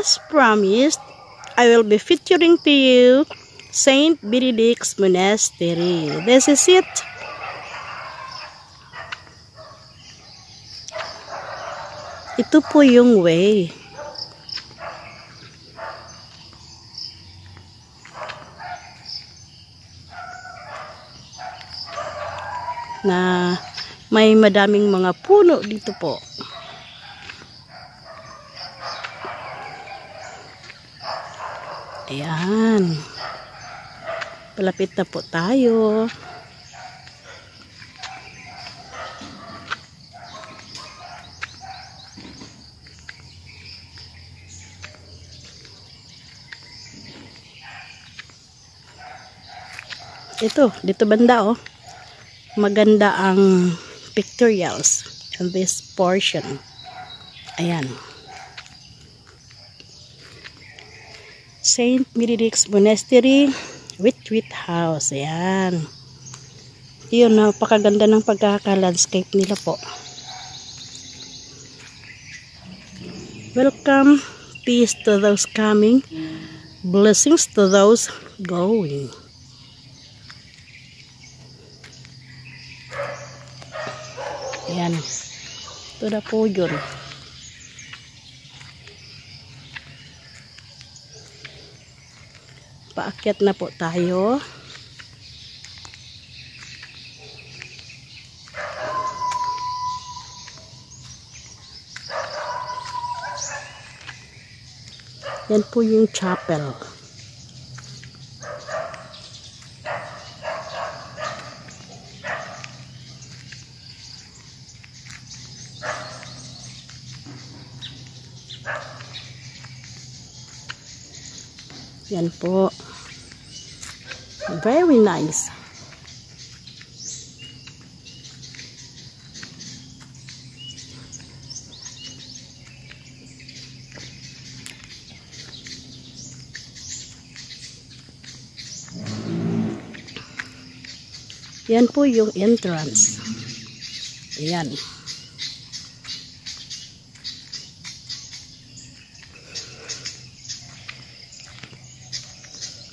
as promised, I will be featuring to you Saint Benedict's Monastery. This is it. Ito po yung way. Na may madaming mga puno dito po. Ayan. Palapit na po tayo. Ito, dito banda oh. Maganda ang pictorials in this portion. Ayan. Saint Benedict's Monastery Witwit House. Ayan. Yun, napakaganda ng pagkaka-landscape nila po. Welcome. Peace to those coming. Blessings to those going. Ayan. Ito na po yun. Paakyat na po tayo. Yan po yung chapel. Yan po. Very nice. Yan po yung entrance. Ayan.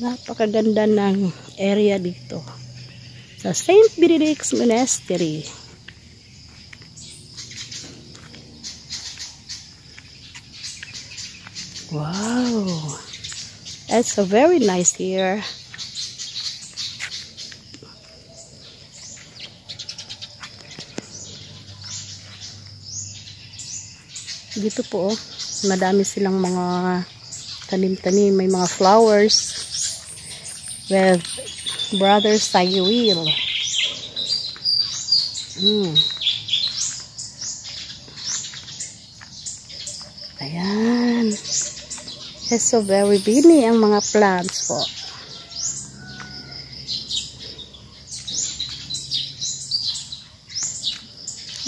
Napakaganda ng area dito. Sa St. Benedict's Monastery. Wow. It's a very nice here. Dito po, oh, madami silang mga tanim-tanim. May mga flowers with Brother Sayuil. Hmm. Ayan. It's so very bini ang mga plants po.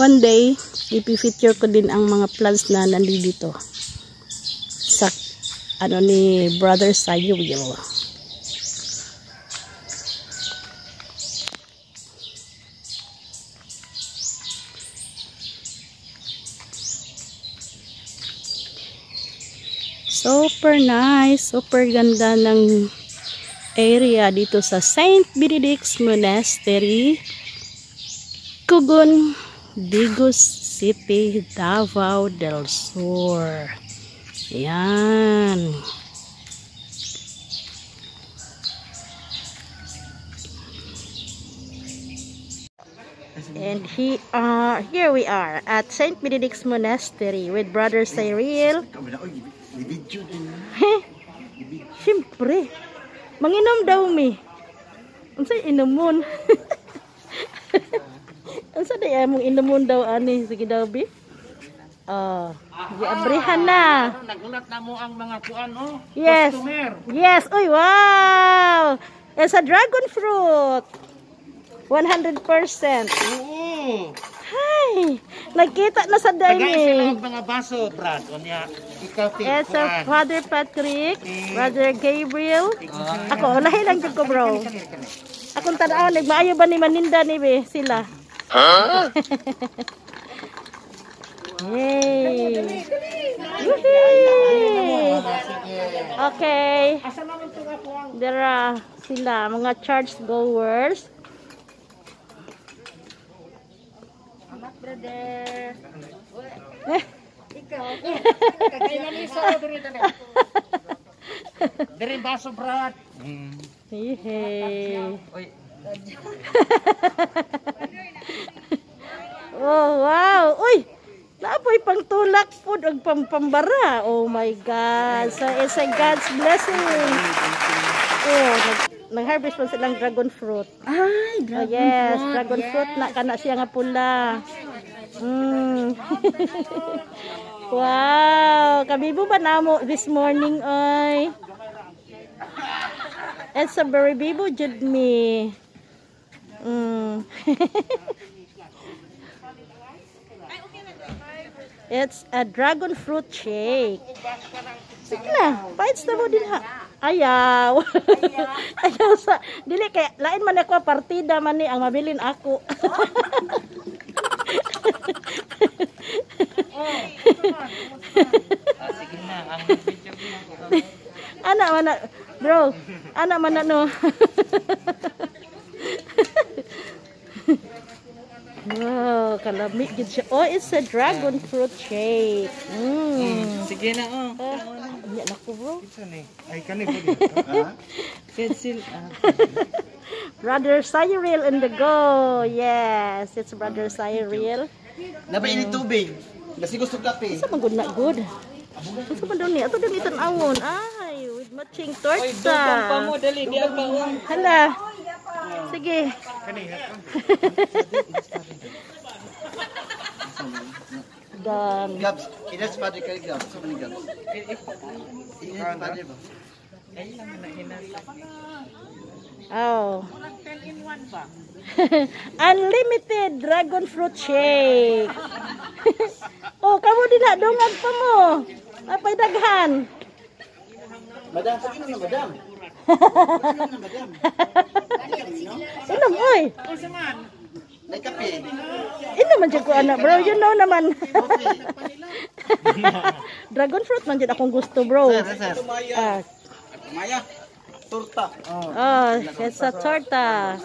One day, ipifeature ko din ang mga plants na nandito sa ano ni Brother Sayuil. Super nice, super ganda ng area dito sa Saint Benedict's Monastery, Cugun, Digos City, Davao del Sur. Yan. And he, uh, here we are at Saint Benedict's Monastery with Brother Cyril. Siyempre. Manginom daw mi. Unsa inumon? Unsa day among inumon daw ani sige daw bi? Oh, giabrihan na. Nagulat na mo ang mga kuan oh. Yes. Customer. Yes. Uy, wow. It's a dragon fruit. 100%. Oo. Hi. Nagkita na sa Tagay sila dining. mga baso, Brad. Unya, a kuan. Father Patrick, Brother Gabriel. Ako, lahi lang jud ko, bro. Akong tanaw, nagmaayo ba ni Maninda ni be sila? Yay! Woohoo! Okay. There are sila, mga church goers. Amat brother. Eh, na ni sa diri dali. Diri baso brad. Ihe. Oy. Oh, wow. Uy, napoy pang tulak po og pampambara. Oh my God. So, it's a God's blessing. Oh, nag, nag-harvest po silang dragon fruit. Ay, Oh, yes, dragon fruit na kana siya nga pula. Mm. wow, kabibo ba namo this morning oy? It's a very bibo jud me. Mm. It's a dragon fruit shake. Sige na, bites na mo din ha. Ayaw. Ayaw sa, dili kay, lain man ako, partida man ni, ang mabilin ako. Ah, sige na, ang video ko. Ana man na, bro, ana man na no. wow, kalami gid siya. Oh, it's a dragon fruit shake. Mm. Sige na oh. Ah, Yan ako, bro. Isa ni. Ay kani po dito. Pencil. Brother Cyril in the go. Yes, it's Brother Cyril. Nabay ni tubig. Kasi gusto kape. Sa magud na good. Sa man daw ni ato din itan awon. Ay, with matching torta. dali di ang baon. Hala. Sige. Done. Gabs, inas padre ka gabs. Sa mani gabs. Inas padre ba? Oh. Unlimited dragon fruit shake. oh, kamo din na dungag pa mo. Apay daghan. Madam, sa na madam. Inom oy. May kape. Inom man jud ko ana, bro. You know naman. dragon fruit man jud akong gusto, bro. Sir, sir. Ah, Maya. Torta. Oh. oh, it's a torta.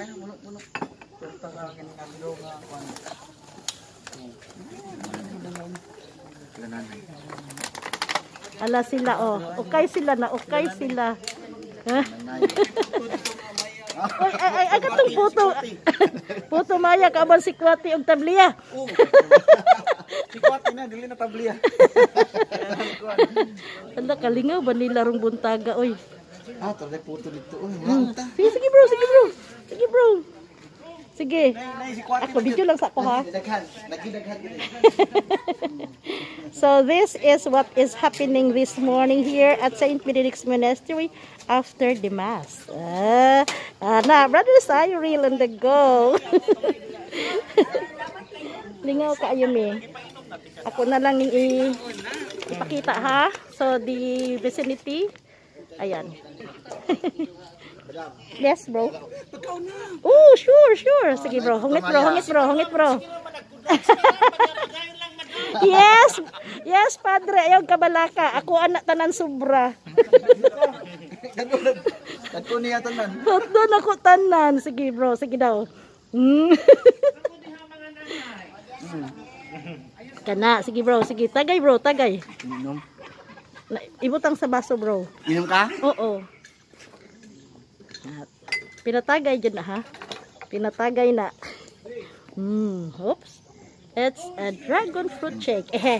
Ala sila oh. Okay sila na, okay sila. Ha? Ay, ay, ay, ay, katong puto. puto maya, kaban si Kwati og tabliya. Si Kwati na, dili na tabliya. Ala, kalingaw ba nila rong buntaga, oy. Ah, tolay puto dito. Wala ta. Sige, sige bro. Sige bro. Sige. Ako, video lang sa ako ha. So this is what is happening this morning here at St. Benedict's Monastery after the Mass. Ah, ah, na, Brother Cyril on the go. Lingaw kayo mi. Ako na lang i- ipakita ha. So the vicinity. Ayan. yes, bro. Oh, sure, sure. Sige, bro. Hungit, bro. Hungit, bro. Hungit, bro. yes. Yes, padre. Ayaw kabalaka. Ako anak tanan sobra. Kadto niya tanan. Doon ako tanan. Sige, bro. Sige daw. Mm. Kana. Sige, bro. Sige. Tagay, bro. Tagay. Inom. Na- Ibutang sa baso, bro. Inom ka? Oo. At pinatagay dyan na ha. Pinatagay na. Hmm. Oops. It's a dragon fruit shake. Eh.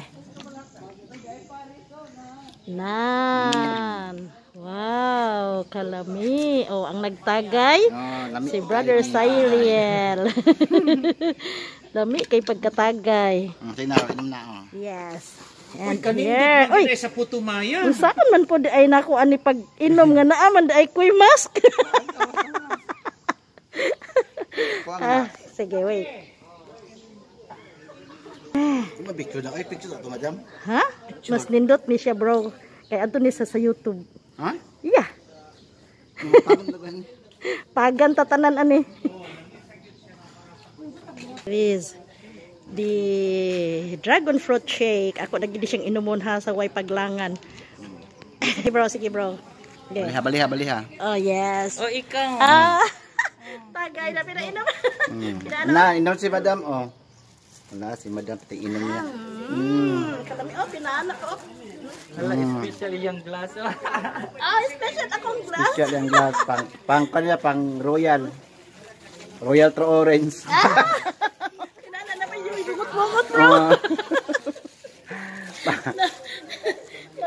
Nan. Wow. Kalami. Oh, ang nagtagay. Oh. Si Brother Cyril. Lami kay pagkatagay. Mm, sige na, inom na. Oh. Yes. Uy, And here. man Uy, sa puto maya. saan man po di ay naku ani pag inom nga naaman di ay kuy mask. Ah, sige, wait. Ima picture na. Ay, picture na to, madam. Ha? Mas nindot ni siya, bro. Kay ato ni sa sa YouTube. Ha? Yeah. Pagan tatanan ani. Is the dragon fruit shake. Ako nagidi siyang inumon ha sa way paglangan. Sige bro, sige bro. Okay. Baliha, baliha, baliha. Oh, yes. Oh, ikaw. Ah. Tagay na pinainom. Mm. Na, inom si madam, oh. Wala, si madam, pati inom niya. Mm. Hmm, kalami oh, pinaanak oh. Hala, special yung glass. oh. Ah, special akong glass. Special yung glass, pang, pang, kanila, pang royal. Royal True Orange. Kinala na pa yung ibugot-bugot bro. Ah.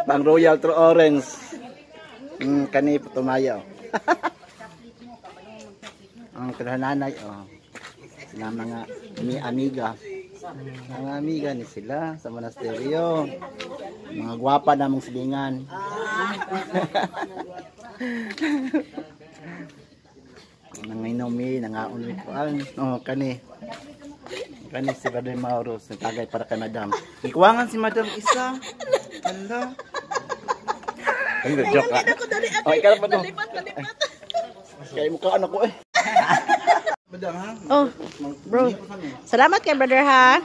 pang Royal True Orange. Mm, kani putumaya. Ang nanay oh. Sila mga mi amiga. Mga amiga ni sila sa monasteryo. Mga gwapa namong silingan. Nanginom mi, nangaon mi kuan. Oh, kani. Kani si Brother Mauro, sa tagay para kay Madam. Ikuwangan si Madam isa. Hala. Ay, joke ka. Ako dali Oh, ikaw pa to. Lipat, lipat. Kaya mukhaan ako eh. Oh, bro. Salamat kay brother ha.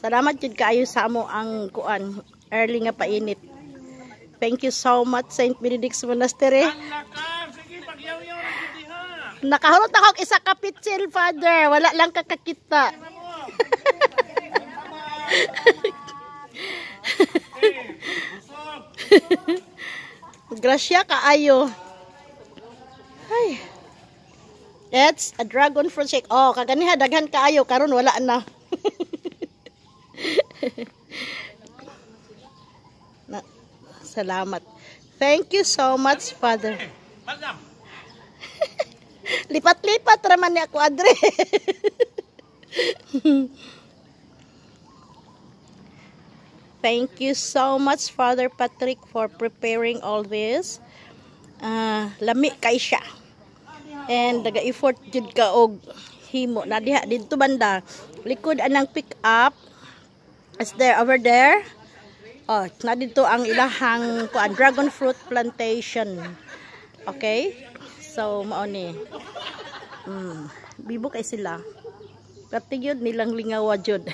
Salamat jud kaayo sa amo ang kuan early nga painit. Thank you so much Saint Benedict's Monastery. Nakahurot ako og isa ka pitsil, father. Wala lang kakakita. Grasya kaayo. Ay. It's a dragon fruit shake. Oh, kaganiha daghan kaayo karon wala na. na salamat. Thank you so much, Father. Lipat-lipat raman ni ako adre. Thank you so much, Father Patrick, for preparing all this. Ah, lami kay siya. And daga effort jud ka og himo na diha didto banda. Likod anang pick up. Is there over there? Oh, na dito ang ilahang kuan dragon fruit plantation. Okay? So mao ni. Mm, bibo kay sila. Pati yun nilang lingawa jud.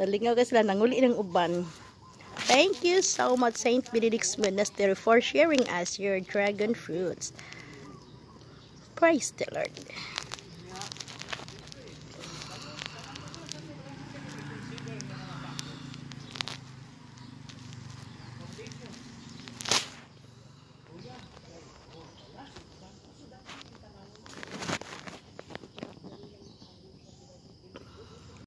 Nalingaw ka sila nanguli ng uban. Thank you so much, Saint Benedict's Monastery, for sharing us your dragon fruits. Praise the Lord.